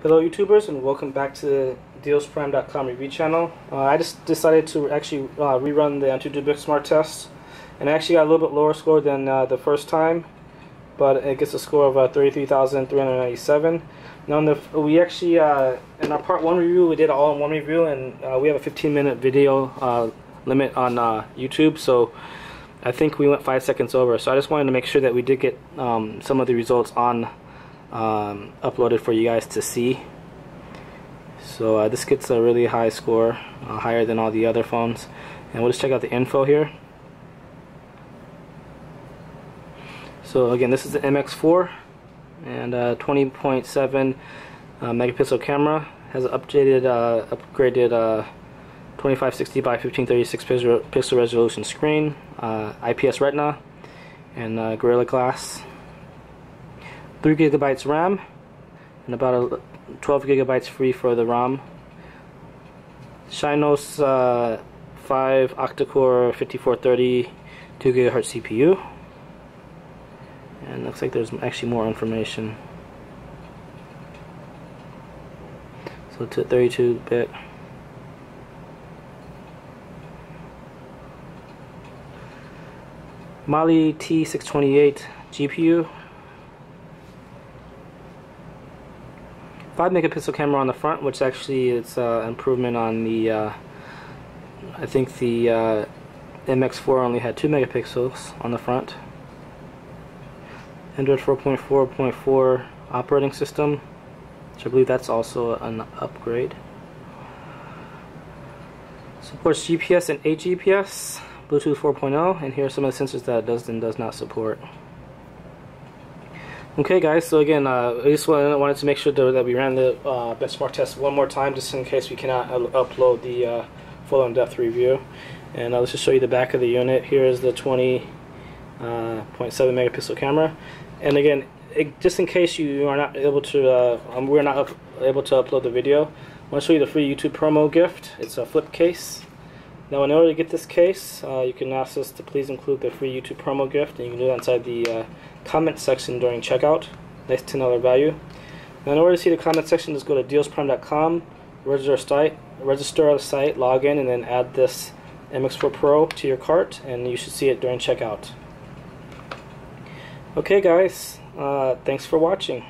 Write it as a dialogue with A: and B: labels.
A: Hello YouTubers and welcome back to the DealsPrime.com review channel. Uh, I just decided to actually uh, rerun the Antutu Benchmark test and I actually got a little bit lower score than uh, the first time but it gets a score of uh, 33,397. Now the, we actually, uh, in our part 1 review, we did all in one review and uh, we have a 15 minute video limit on YouTube so I think we went 5 seconds over so I just wanted to make sure that we did get um, some of the results on um, uploaded for you guys to see. So uh, this gets a really high score, uh, higher than all the other phones. And we'll just check out the info here. So again, this is the MX4 and 20.7 uh, megapixel camera. Has an updated, uh, upgraded uh, 2560 by 1536 pixel, pixel resolution screen, uh, IPS Retina, and Gorilla Glass 3 gigabytes RAM and about 12 gigabytes free for the ROM. Exynos uh, 5 octa-core 5430 2 gigahertz CPU. And looks like there's actually more information. So to 32 bit. Mali T628 GPU 5 megapixel camera on the front, which actually is uh, improvement on the, uh, I think the uh, MX4 only had 2 megapixels on the front. Android 4.4.4 operating system, which I believe that's also an upgrade. Supports GPS and A-GPS, Bluetooth 4.0, and here are some of the sensors that it does and does not support. Okay guys, so again, uh, I just wanted to make sure that we ran the uh, benchmark test one more time just in case we cannot upload the uh, full in-depth review. And uh, let's just show you the back of the unit. Here is the 20.7 uh, megapixel camera. And again, it, just in case you are not able to, uh, um, we're not able to upload the video, I want to show you the free YouTube promo gift. It's a flip case. Now in order to get this case, uh, you can ask us to please include the free YouTube promo gift, and you can do that inside the uh, comment section during checkout. Nice $10 value. Now in order to see the comment section, just go to dealsprime.com, register site, register a site, log in, and then add this MX4 Pro to your cart, and you should see it during checkout. Okay guys, uh, thanks for watching.